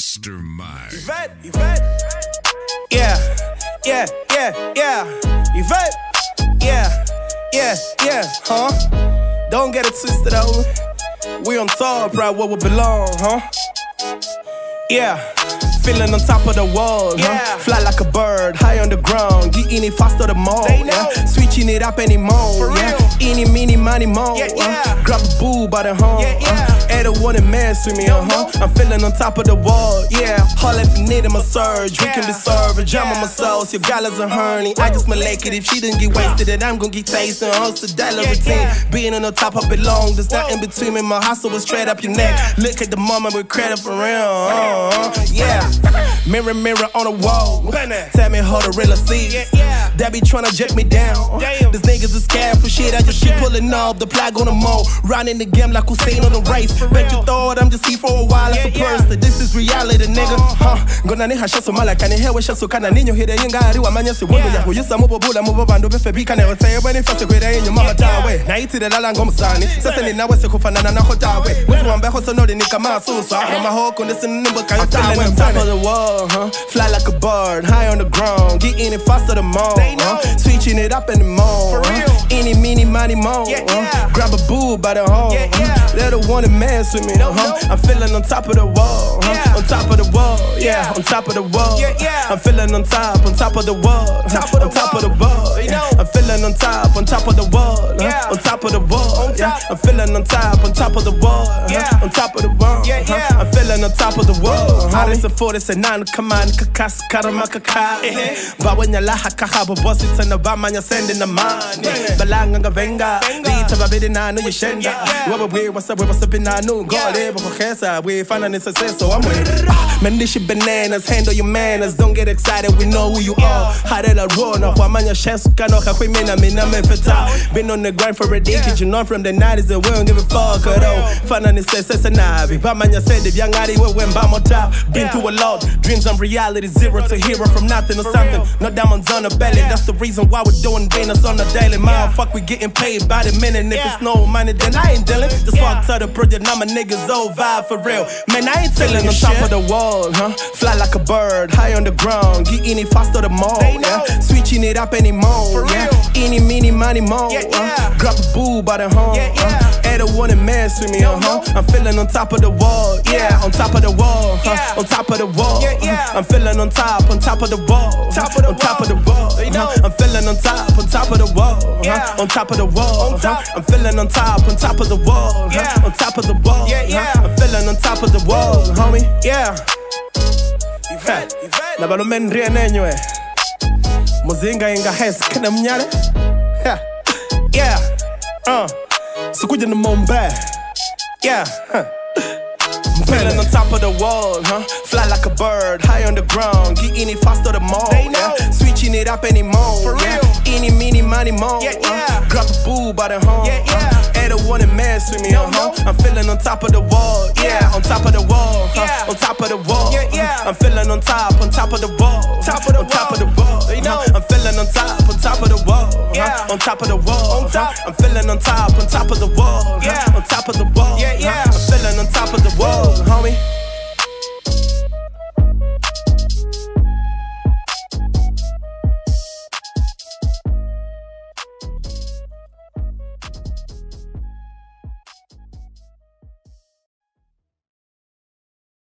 mastermind. Yvette, Yvette. Yeah, yeah, yeah, yeah. Yvette. Yeah, yeah, yeah, huh? Don't get it twisted, though. We on top, right where we belong, huh? Yeah. Feeling on top of the world, huh? Fly like a bird, high on the ground. Getting it faster the more, yeah? Switching it up anymore, For yeah? real. Any, mini, money, more. Yeah, uh. Grab a boo by the horn, Yeah, yeah. uh, Ain't a one mess with me, uh huh. I'm feeling on top of the world, yeah. All if you need a surge, we can Yeah. deserve a jam on my sauce. Your gal is a honey. I just malake it. If she didn't get wasted, then I'm gonna get tasting. Hustle dollar Yeah, routine. yeah. Being on the top, I belong. There's nothing between me. My hustle was straight up your neck. Yeah. Look at the moment with credit for real. Uh, yeah. Mirror, mirror on the wall. Tell me how the real sees. Yeah, yeah. That be tryna jet me down. Damn. These niggas is scared for shit. I just keep shit. pulling up the plug on the mall. Running the game like Usain on the race. Bet you thought I'm just here for a while. That's Yeah, a person. This is reality, nigga. Huh. Ngona ni hasha so mala kani hewe shaso kana ninyo hide yingari wa manya si wondo Yeah. ya huyisa mubo bula mubo bandu befe bika ne wote bani fase kwera inyo mama tawe. Na iti de lala ngomsani. Sasa ni nawe se kufanana na hotawe. Mtu wambe hoso nodi ni kama susa. Na mahoko ndesi nimbo kayo tawe. I'm top of the world, huh? Fly like a bird, high on the ground. Getting it faster than more. Huh? Switching it up anymore. For huh? Any, mini, money, more. Yeah, huh? yeah. Grab a boo by the hole. Yeah, huh? yeah. They don't wanna mess with me. No, huh? no. I'm feeling on top of the wall. Huh? Yeah. On top of the wall. Yeah. Yeah. On top of the wall. Yeah, yeah. I'm feeling on top, on top of the wall. Uh. Top of the on top of the wall. wall. You know. I'm feeling on top, on top of the wall. huh? Yeah. On top of the wall. On Yeah. I'm feeling on top, on top of the wall. huh? Yeah. On top of the wall. Yeah, huh? yeah. I'm feeling on top of the. Whoa, How this a four, this a nine, come on, kakas, karama, kakas. Eh. Ba when you laha kahaba, boss it's in the bam, and you're sending the money. Balanga nga venga, dita babidi na no yeshenda. Yeah, yeah. Waba we what's up, what's up in na no go Yeah. live for kesa. We find an success, so I'm with it. Ah, shit bananas, handle your manners. Don't get excited, we know who you are. How did I run off? Why man your chest kano kakwe mina mina me feta. Been on the grind for a decade, you know from the 90s, and we don't give a fuck at all. Find an success and navi. But man, you said if young Adi we went by my top. Been through a lot, dreams and reality, zero to hero from nothing to something. No diamonds on the belly, that's the reason why we're doing business on the daily. Yeah. fuck, we getting paid by the minute. If Yeah. it's no money, then I ain't dealing. Just fuck to the project, now my niggas old vibe for real. Man, I ain't feeling on top of the wall, huh? Fly like a bird, high on the ground, getting it faster the more. Yeah? Switching it up anymore. For yeah? Any, mini, money, more. Yeah, uh, yeah. Grab a boo by the horn. Yeah, uh, yeah. Ain't a one mess with me, uh huh. I'm feeling on top of the wall, yeah, on top of the wall, huh? On top of the wall. Yeah, uh, yeah. I'm feeling on top, on top of the wall, Top of the on top of the wall. wall. You know. uh-huh. I'm feeling on top, on top of the wall, uh-huh. On top of the wall. Uh-huh. I'm feeling on top, on top of the wall, uh-huh. On top of the wall. Yeah, uh-huh. yeah. I'm feeling on top of the wall, homie. Yeah. Yvette, Yvette. Na bano men rie nenywe. Muzinga inga hes kana mnyale. Yeah. Yeah. Uh. Sikuja na mombe. Yeah. Huh. I'm feeling on top of the wall, huh? Fly like a bird, high on the ground, getting it faster than more. They know. Yeah? Switching it up anymore. For yeah? real. Any, mini, money, more. Yeah, uh, yeah. Grab a boo by the horn. Yeah, uh, yeah. Ain't a one mess with me, No, uh huh. no. I'm feeling on top of the wall, yeah, Yeah. on top of the wall, huh? Yeah. on top of the wall. Yeah, uh, yeah. I'm feeling on top, on top of the wall, Top of the on top of the wall. You know. uh, I'm feeling on top, on top of the wall. On top. I'm feeling on top, on top of the wall, uh, Yeah. on top of the wall. Yeah, yeah. I'm feeling on top of the wall, homie.